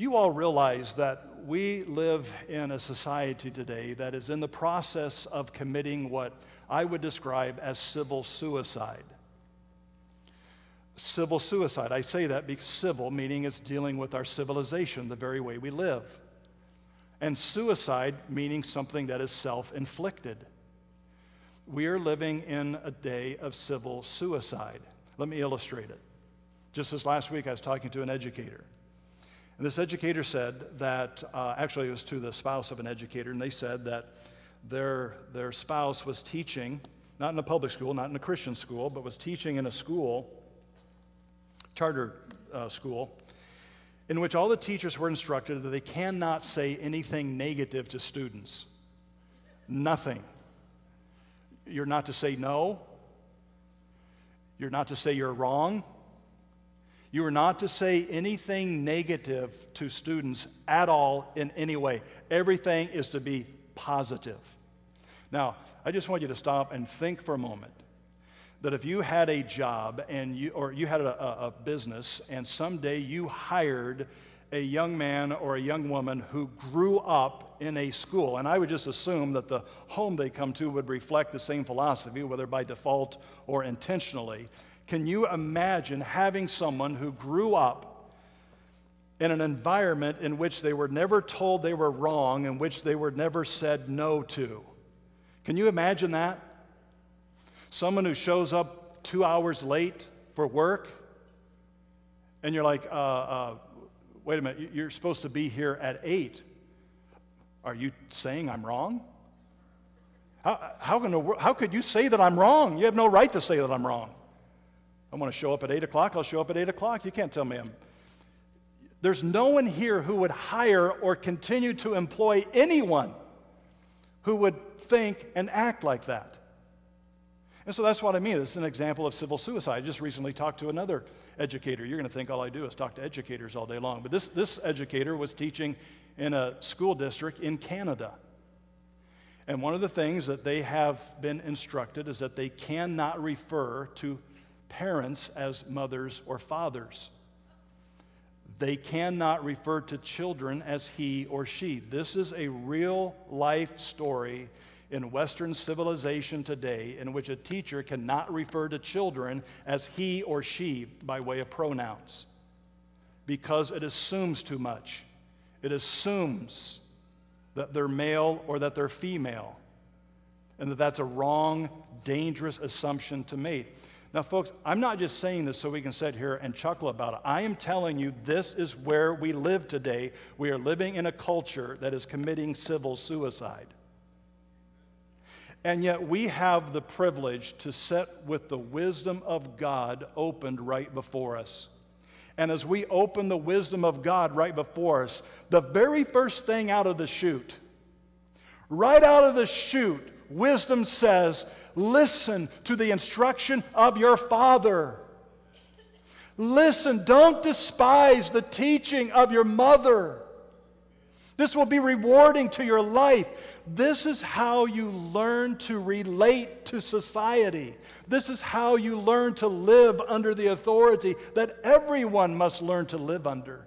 You all realize that we live in a society today that is in the process of committing what I would describe as civil suicide. Civil suicide. I say that because civil, meaning it's dealing with our civilization, the very way we live. And suicide, meaning something that is self inflicted. We are living in a day of civil suicide. Let me illustrate it. Just this last week, I was talking to an educator. And this educator said that, uh, actually, it was to the spouse of an educator, and they said that their, their spouse was teaching, not in a public school, not in a Christian school, but was teaching in a school, charter uh, school, in which all the teachers were instructed that they cannot say anything negative to students. Nothing. You're not to say no. You're not to say you're wrong. You are not to say anything negative to students at all in any way. Everything is to be positive. Now, I just want you to stop and think for a moment that if you had a job and you, or you had a, a business and someday you hired a young man or a young woman who grew up in a school, and I would just assume that the home they come to would reflect the same philosophy, whether by default or intentionally. Can you imagine having someone who grew up in an environment in which they were never told they were wrong, in which they were never said no to? Can you imagine that? Someone who shows up two hours late for work, and you're like, uh, uh, wait a minute, you're supposed to be here at 8. Are you saying I'm wrong? How, how, can, how could you say that I'm wrong? You have no right to say that I'm wrong. I want to show up at 8 o'clock, I'll show up at 8 o'clock. You can't tell me I'm. There's no one here who would hire or continue to employ anyone who would think and act like that. And so that's what I mean. It's an example of civil suicide. I just recently talked to another educator. You're going to think all I do is talk to educators all day long. But this, this educator was teaching in a school district in Canada. And one of the things that they have been instructed is that they cannot refer to parents as mothers or fathers. They cannot refer to children as he or she. This is a real life story in Western civilization today in which a teacher cannot refer to children as he or she by way of pronouns because it assumes too much. It assumes that they're male or that they're female, and that that's a wrong, dangerous assumption to make. Now, folks, I'm not just saying this so we can sit here and chuckle about it. I am telling you this is where we live today. We are living in a culture that is committing civil suicide. And yet, we have the privilege to sit with the wisdom of God opened right before us. And as we open the wisdom of God right before us, the very first thing out of the chute, right out of the chute, wisdom says, Listen to the instruction of your father. Listen, don't despise the teaching of your mother. This will be rewarding to your life. This is how you learn to relate to society. This is how you learn to live under the authority that everyone must learn to live under.